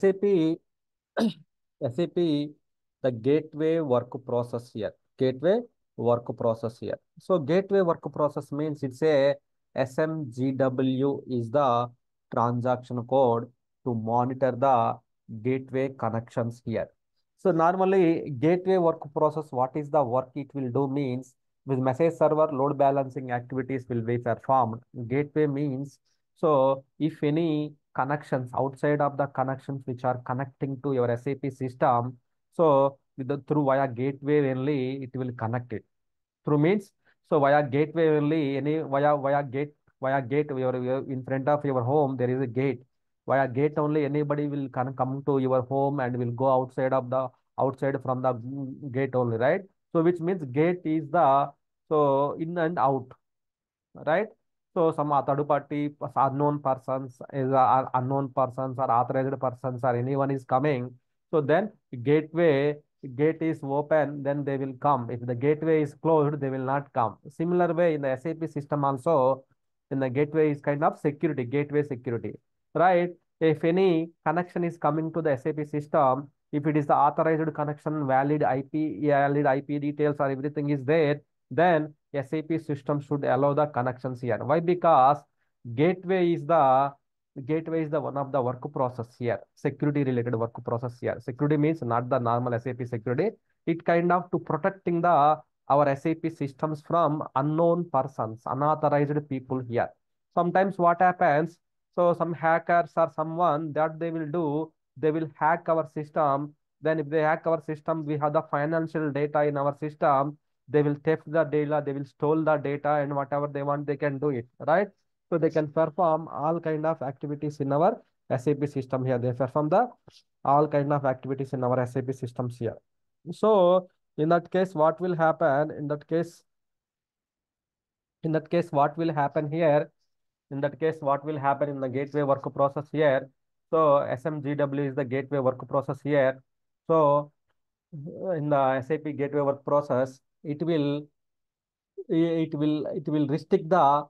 SAP, SAP, the gateway work process here. Gateway work process here. So gateway work process means it's a SMGW is the transaction code to monitor the gateway connections here. So normally gateway work process, what is the work it will do means with message server load balancing activities will be performed. Gateway means so if any connections outside of the connections which are connecting to your SAP system, so the, through via gateway only it will connect it. Through means so via gateway only any via via gate via gate your, your in front of your home there is a gate. Via gate only anybody will can come to your home and will go outside of the outside from the gate only, right? So which means gate is the so in and out, right? So some third party unknown persons is are unknown persons or authorized persons or anyone is coming. So then gateway gate is open, then they will come. If the gateway is closed, they will not come. Similar way in the SAP system also, in the gateway is kind of security, gateway security, right? If any connection is coming to the SAP system, if it is the authorized connection, valid IP, valid IP details or everything is there, then SAP system should allow the connections here. Why? Because gateway is the gateway is the one of the work process here, security related work process here. Security means not the normal SAP security. It kind of to protecting the our SAP systems from unknown persons, unauthorized people here. Sometimes what happens, so some hackers or someone that they will do, they will hack our system. Then if they hack our system, we have the financial data in our system they will theft the data, they will steal the data and whatever they want, they can do it, right? So they can perform all kind of activities in our SAP system here. They perform the all kind of activities in our SAP systems here. So in that case, what will happen? In that case, in that case, what will happen here? In that case, what will happen in the gateway work process here? So SMGW is the gateway work process here. So in the SAP gateway work process, it will it will it will restrict the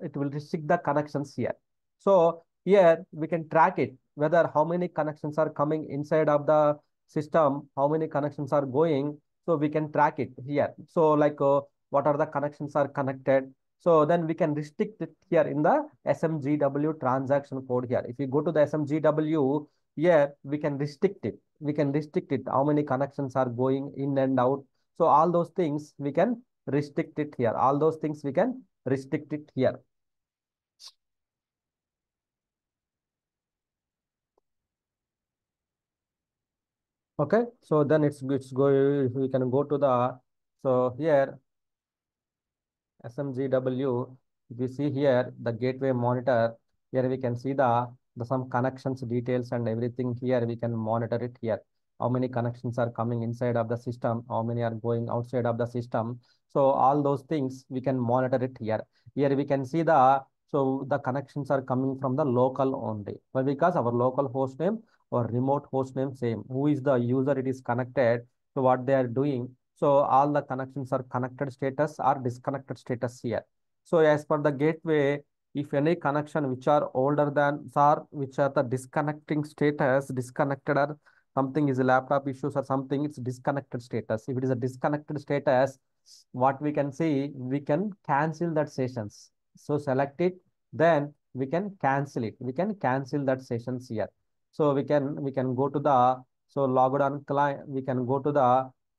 it will restrict the connections here. So here we can track it whether how many connections are coming inside of the system how many connections are going. So we can track it here. So like uh, what are the connections are connected. So then we can restrict it here in the smgw transaction code here. If you go to the smgw here we can restrict it. We can restrict it how many connections are going in and out so all those things we can restrict it here. All those things we can restrict it here. Okay, so then it's it's go we can go to the so here SMGW. We see here the gateway monitor, here we can see the the some connections details and everything here we can monitor it here how many connections are coming inside of the system, how many are going outside of the system. So all those things we can monitor it here. Here we can see the, so the connections are coming from the local only. But because our local host name or remote host name same, who is the user it is connected, so what they are doing. So all the connections are connected status or disconnected status here. So as per the gateway, if any connection which are older than or which are the disconnecting status, disconnected or something is a laptop issues or something, it's disconnected status. If it is a disconnected status, what we can see, we can cancel that sessions. So select it, then we can cancel it. We can cancel that sessions here. So we can we can go to the so logged on client. We can go to the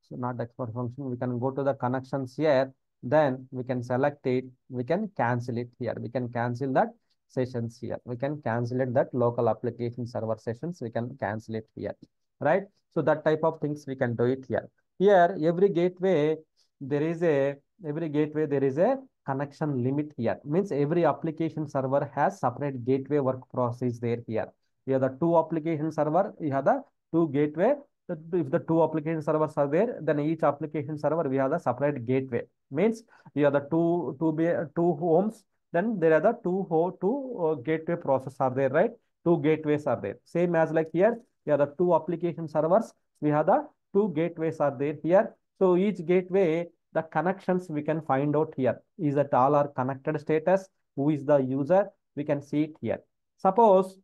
so not expert function. We can go to the connections here. Then we can select it. We can cancel it here. We can cancel that sessions here. We can cancel it that local application server sessions. We can cancel it here right? So that type of things we can do it here. Here, every gateway, there is a, every gateway, there is a connection limit here. Means every application server has separate gateway work process there here. We have the two application server, we have the two gateway. If the two application servers are there, then each application server, we have the separate gateway. Means we have the two, two, two homes, then there are the two, two uh, gateway process are there, right? Two gateways are there. Same as like here, here the two application servers, we have the two gateways are there here. So each gateway, the connections we can find out here. Is that all are connected status? Who is the user? We can see it here. Suppose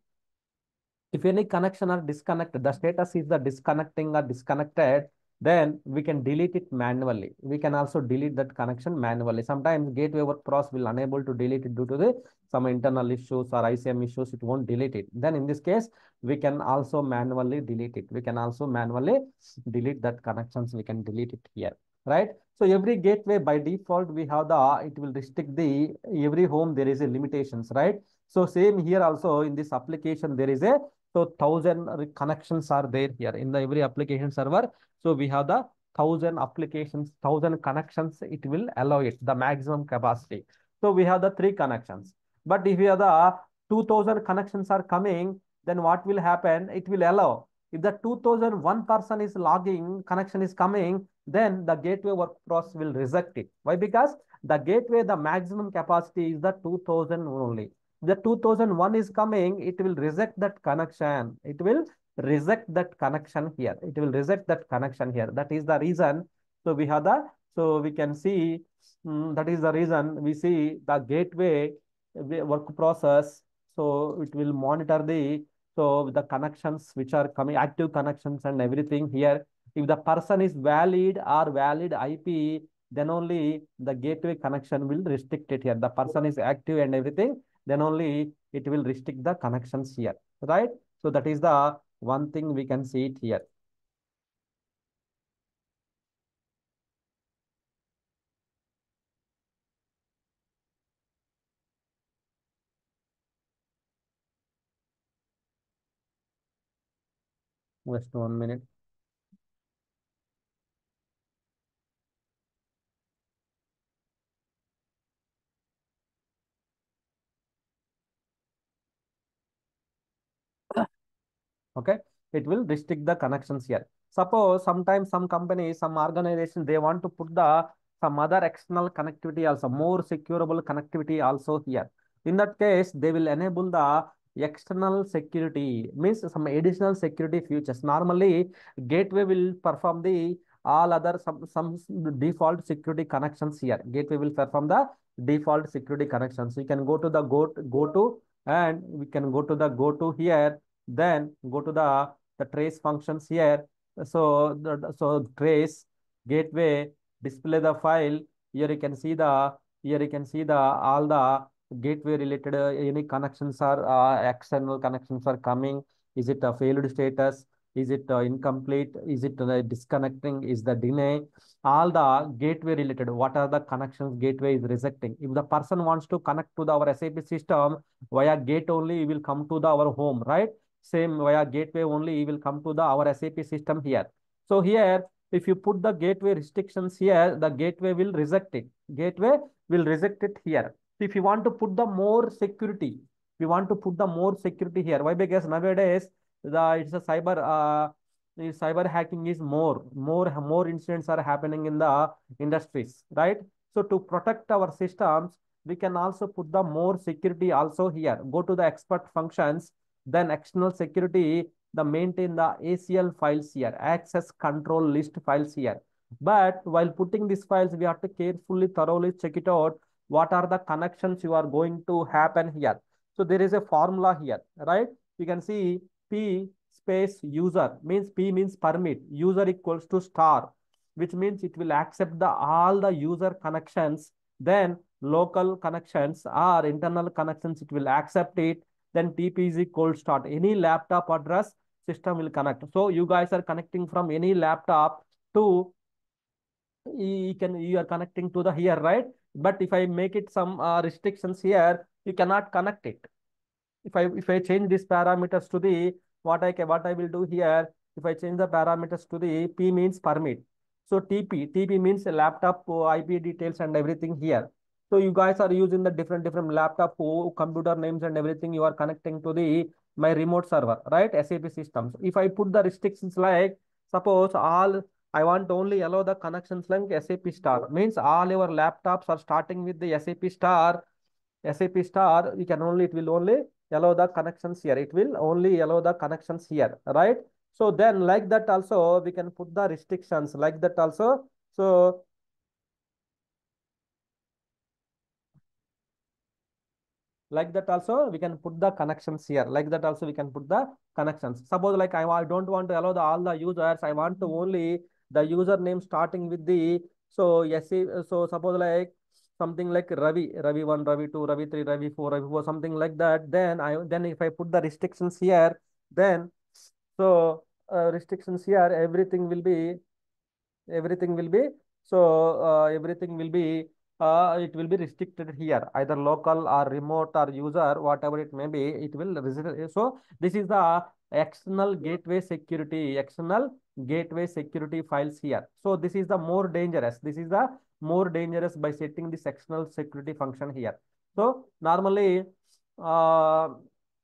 if any connection are disconnected, the status is the disconnecting or disconnected, then we can delete it manually. We can also delete that connection manually. Sometimes gateway work process will unable to delete it due to the some internal issues or ICM issues, it won't delete it. Then in this case, we can also manually delete it. We can also manually delete that connections. We can delete it here, right? So every gateway by default, we have the, it will restrict the, every home there is a limitations, right? So same here also in this application, there is a, so thousand connections are there here in the every application server. So we have the thousand applications, thousand connections, it will allow it, the maximum capacity. So we have the three connections. But if we have the 2000 connections are coming, then what will happen? It will allow. If the 2001 person is logging, connection is coming, then the gateway work process will reject it. Why? Because the gateway, the maximum capacity is the 2000 only. The 2001 is coming, it will reject that connection. It will reject that connection here. It will reject that connection here. That is the reason. So we have the, so we can see, um, that is the reason we see the gateway work process. So it will monitor the, so the connections which are coming, active connections and everything here. If the person is valid or valid IP, then only the gateway connection will restrict it here. The person is active and everything, then only it will restrict the connections here, right? So that is the one thing we can see it here. Just one minute. Okay, it will restrict the connections here. Suppose sometimes some companies, some organizations, they want to put the some other external connectivity also, more securable connectivity also here. In that case, they will enable the external security, means some additional security features. Normally, gateway will perform the all other some, some default security connections here. Gateway will perform the default security connections. You can go to the go, go to and we can go to the go to here then go to the, the trace functions here. So, the, so trace gateway display the file. Here you can see the, here you can see the, all the gateway related, uh, any connections are, uh, external connections are coming. Is it a failed status? Is it uh, incomplete? Is it uh, disconnecting? Is the deny? All the gateway related, what are the connections gateway is rejecting? If the person wants to connect to the, our SAP system via gate only, it will come to the our home, right? Same via gateway only will come to the our SAP system here. So here, if you put the gateway restrictions here, the gateway will reject it. Gateway will reject it here. If you want to put the more security, we want to put the more security here. Why? Because nowadays the it's a cyber uh, cyber hacking is more, more, more incidents are happening in the industries, right? So to protect our systems, we can also put the more security also here. Go to the expert functions then external security, the maintain the ACL files here, access control list files here. But while putting these files, we have to carefully, thoroughly check it out. What are the connections you are going to happen here? So there is a formula here, right? You can see P space user means P means permit, user equals to star, which means it will accept the all the user connections. Then local connections or internal connections, it will accept it then TP is cold start. Any laptop address system will connect. So you guys are connecting from any laptop to you can you are connecting to the here, right? But if I make it some uh, restrictions here, you cannot connect it. If I if I change these parameters to the what I can what I will do here, if I change the parameters to the P means permit. So TP, TP means laptop uh, IP details and everything here. So you guys are using the different different laptop computer names and everything. You are connecting to the my remote server, right? SAP systems. If I put the restrictions like suppose all I want only allow the connections like SAP star means all your laptops are starting with the SAP star. SAP star, you can only it will only allow the connections here. It will only allow the connections here, right? So then like that also we can put the restrictions like that also. So like that also we can put the connections here. Like that also we can put the connections. Suppose like i, I don't want to allow the, all the users. I want to only the username starting with the so yes so suppose like something like ravi ravi 1 ravi 2 ravi 3 ravi 4 ravi 4 something like that. Then i then if i put the restrictions here then so uh, restrictions here everything will be everything will be so uh, everything will be uh, it will be restricted here. Either local or remote or user whatever it may be it will restrict so this is the external gateway security external gateway security files here. So this is the more dangerous. This is the more dangerous by setting this external security function here. So normally uh,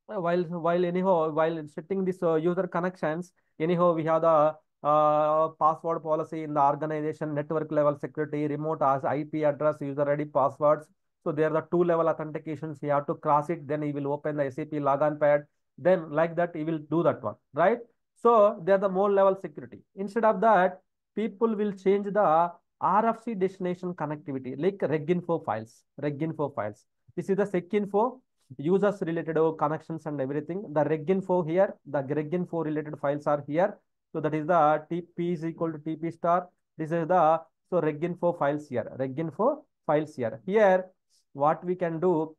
while while anyhow while setting this uh, user connections anyhow we have the uh, password policy in the organization, network level security, remote as IP address, user ID passwords. So there are the two level authentications. You have to cross it. Then he will open the SAP login pad. Then like that, he will do that one, right? So they are the more level security. Instead of that, people will change the RFC destination connectivity like reginfo files, reginfo files. This is the secinfo users related connections and everything. The reginfo here, the reginfo related files are here. So that is the TP is equal to TP star. This is the, so reginfo files here, reginfo files here. Here, what we can do,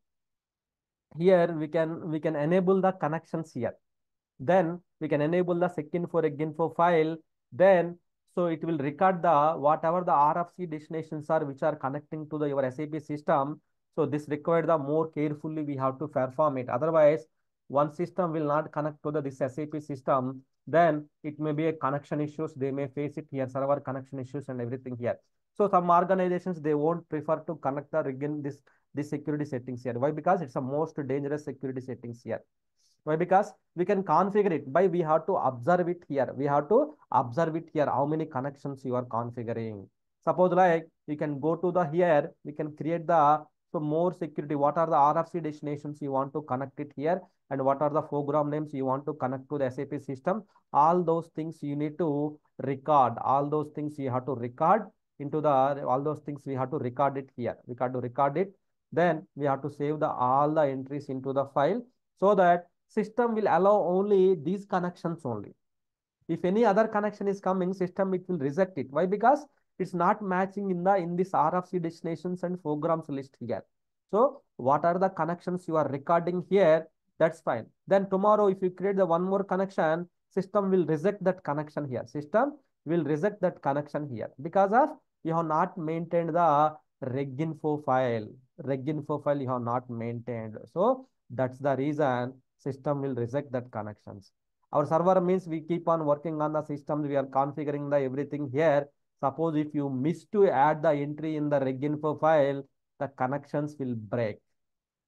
here we can, we can enable the connections here. Then we can enable the second secinfo reginfo file. Then, so it will record the, whatever the RFC destinations are, which are connecting to the your SAP system. So this required the more carefully we have to perform it. Otherwise, one system will not connect to the this SAP system then it may be a connection issues. They may face it here, server connection issues and everything here. So some organizations, they won't prefer to connect the again this, this security settings here. Why? Because it's the most dangerous security settings here. Why? Because we can configure it by we have to observe it here. We have to observe it here. How many connections you are configuring. Suppose like you can go to the here, we can create the so more security. What are the RFC destinations you want to connect it here? and what are the program names you want to connect to the SAP system. All those things you need to record. All those things you have to record into the, all those things we have to record it here. We have to record it. Then we have to save the all the entries into the file so that system will allow only these connections only. If any other connection is coming, system it will reject it. Why? Because it's not matching in the in this RFC destinations and programs list here. So what are the connections you are recording here? That's fine. Then tomorrow, if you create the one more connection, system will reject that connection here. System will reject that connection here because of you have not maintained the reginfo file. Reginfo file you have not maintained. So that's the reason system will reject that connections. Our server means we keep on working on the systems. We are configuring the everything here. Suppose if you miss to add the entry in the reginfo file, the connections will break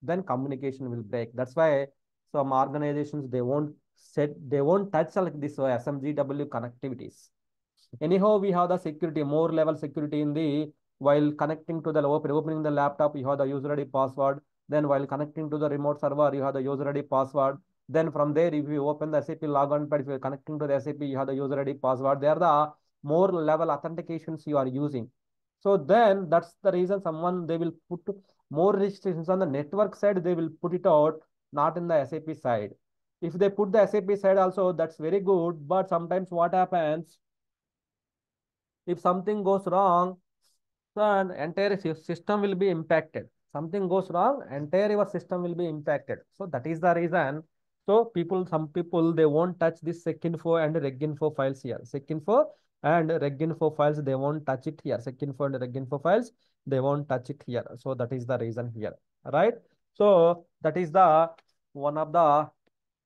then communication will break. That's why some organizations, they won't set, they won't touch like this uh, SMGW connectivities. Anyhow, we have the security, more level security in the, while connecting to the, opening the laptop, you have the user ID password. Then while connecting to the remote server, you have the user ID password. Then from there, if you open the SAP logon pad, if you're connecting to the SAP, you have the user ID password. They are the more level authentications you are using. So then that's the reason someone, they will put more restrictions on the network side, they will put it out, not in the SAP side. If they put the SAP side also, that's very good. But sometimes what happens, if something goes wrong, then entire system will be impacted. Something goes wrong, entire your system will be impacted. So that is the reason. So people, some people, they won't touch this secinfo and reginfo files here. Secinfo and reginfo files, they won't touch it here. Secinfo and reginfo files, they won't touch it here. So that is the reason here, right? So that is the one of the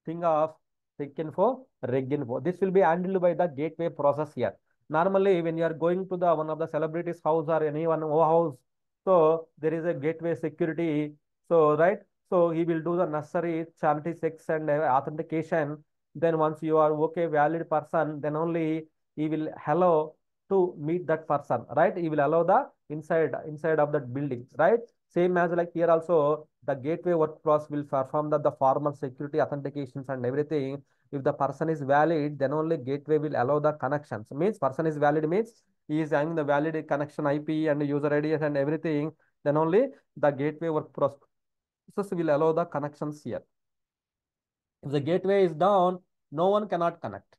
thing of secinfo, reginfo. This will be handled by the gateway process here. Normally, when you are going to the one of the celebrities' house or anyone house, so there is a gateway security. So right, so he will do the necessary sanity checks and uh, authentication. Then once you are okay, valid person, then only he will allow to meet that person, right? He will allow the inside inside of that building, right? Same as like here also, the gateway work process will perform the, the formal security authentications and everything. If the person is valid, then only gateway will allow the connections. Means person is valid means he is having the valid connection IP and user IDs and everything. Then only the gateway work process will allow the connections here. If the gateway is down, no one cannot connect.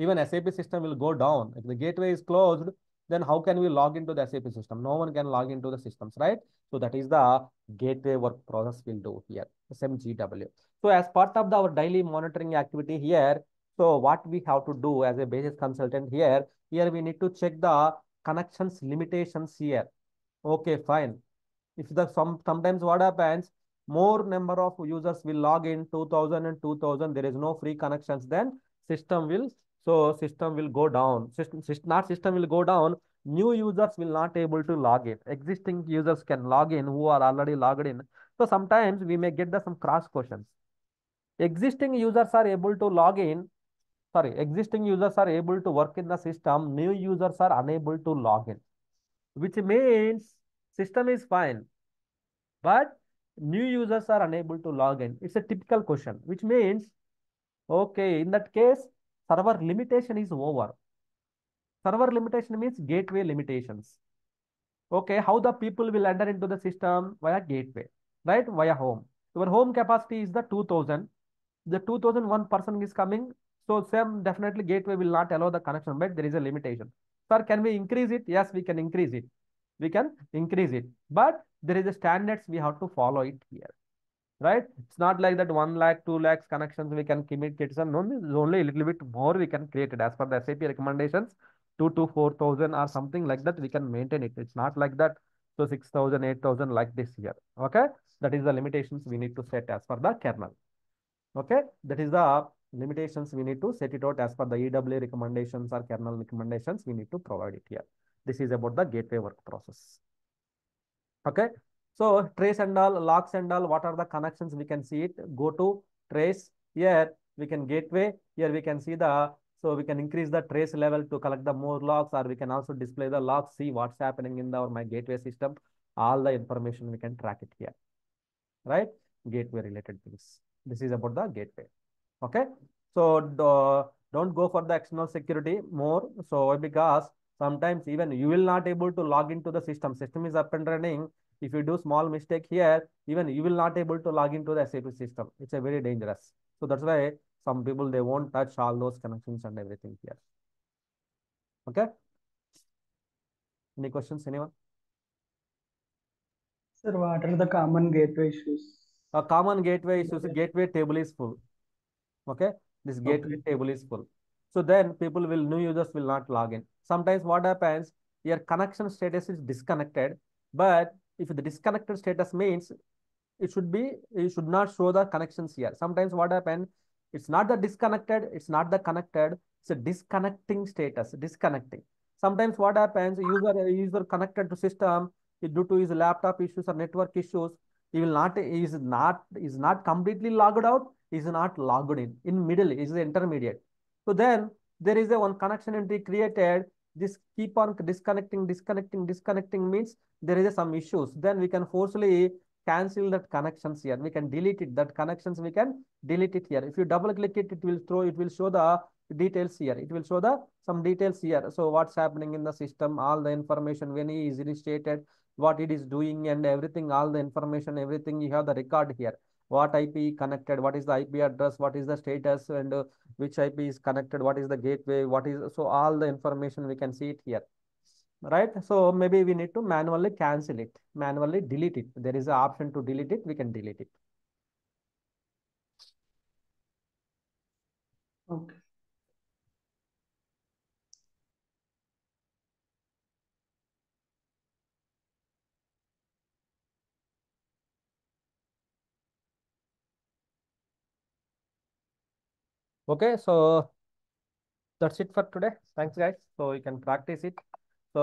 Even SAP system will go down. If the gateway is closed, then how can we log into the SAP system? No one can log into the systems, right? So that is the gateway work process we'll do here, SMGW. So as part of the, our daily monitoring activity here, so what we have to do as a basis consultant here, here we need to check the connections limitations here. Okay, fine. If the some sometimes what happens, more number of users will log in 2000 and 2000, there is no free connections, then system will, so system will go down. System, not system will go down, new users will not able to log in. Existing users can log in who are already logged in. So sometimes we may get the some cross questions. Existing users are able to log in, sorry, existing users are able to work in the system, new users are unable to log in, which means system is fine, but new users are unable to log in. It's a typical question, which means, okay, in that case, server limitation is over. Server limitation means gateway limitations. Okay, how the people will enter into the system via gateway, right? Via home. Your home capacity is the 2000. The 2001 person is coming. So same definitely gateway will not allow the connection, but there is a limitation. Sir, can we increase it? Yes, we can increase it. We can increase it. But there is a standards we have to follow it here. Right? It's not like that 1 lakh, 2 lakhs connections we can commit. No, it's only a little bit more we can create it as per the SAP recommendations. 2 to 4000 or something like that we can maintain it. It's not like that. So 6000, 8000 like this here. Okay. That is the limitations we need to set as per the kernel. Okay. That is the limitations we need to set it out as per the EWA recommendations or kernel recommendations. We need to provide it here. This is about the gateway work process. Okay. So trace and all, locks and all, what are the connections? We can see it. Go to trace. Here we can gateway. Here we can see the, so we can increase the trace level to collect the more logs or we can also display the logs, see what's happening in the, or my gateway system. All the information we can track it here. Right? Gateway related things. This is about the gateway. Okay. So the, don't go for the external security more. So because sometimes even you will not able to log into the system. System is up and running. If you do small mistake here, even you will not able to log into the SAP system. It's a very dangerous. So that's why some people, they won't touch all those connections and everything here. Okay. Any questions, anyone? Sir, what are the common gateway issues? A common gateway issues, gateway table is full. Okay. This gateway Okay. table is full. So then people will, new users will not log in. Sometimes what happens, your connection status is disconnected, but if the disconnected status means it should be, you should not show the connections here. Sometimes what happens, it's not the disconnected, it's not the connected, it's a disconnecting status, disconnecting. Sometimes what happens, user, user connected to system, due to his laptop issues or network issues, he will not, is not, is not completely logged out, is not logged in. In middle is intermediate. So then there is a one connection entry created. This keep on disconnecting, disconnecting, disconnecting means there is some issues. Then we can forcefully cancel that connections here. We can delete it. That connections we can delete it here. If you double click it, it will throw, it will show the details here. It will show the some details here. So what's happening in the system, all the information when he is restated, what it is doing and everything, all the information, everything you have the record here. What IP connected, what is the IP address, what is the status and uh, which IP is connected, what is the gateway, what is, so all the information we can see it here. Right. So maybe we need to manually cancel it, manually delete it. There is an option to delete it. We can delete it. Okay. Okay. So that's it for today. Thanks guys. So you can practice it. So